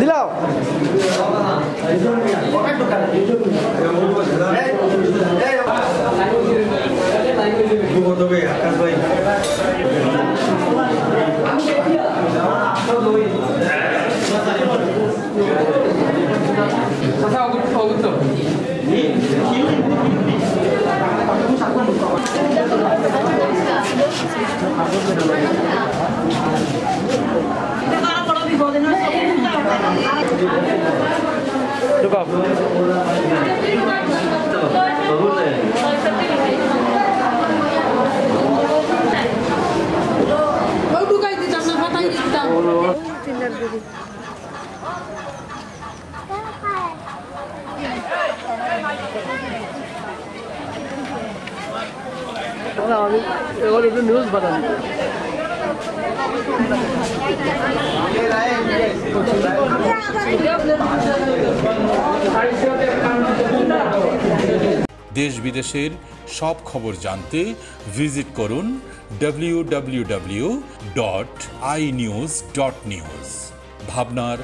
দিলাও। ঢুকাও जाकली सह morally प्रम्य सोपो औ सकताlly साथसया किनें little खो पिर्टिक छैडिक 되어 দেশ বিদেশের সব খবর জানতে ভিজিট করুন W dot I news dot news ভাবনার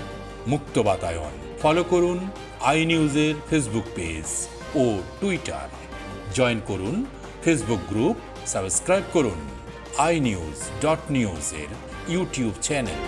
মুক্ত বাতায়ন ফলো করুন আই নিউজের ফেসবুক পেজ ও টুইটার জয়েন করুন ফেসবুক গ্রুপ সাবস্ক্রাইব করুন আই নিউজ ডট নিউজ এর ইউটিউব চ্যানেল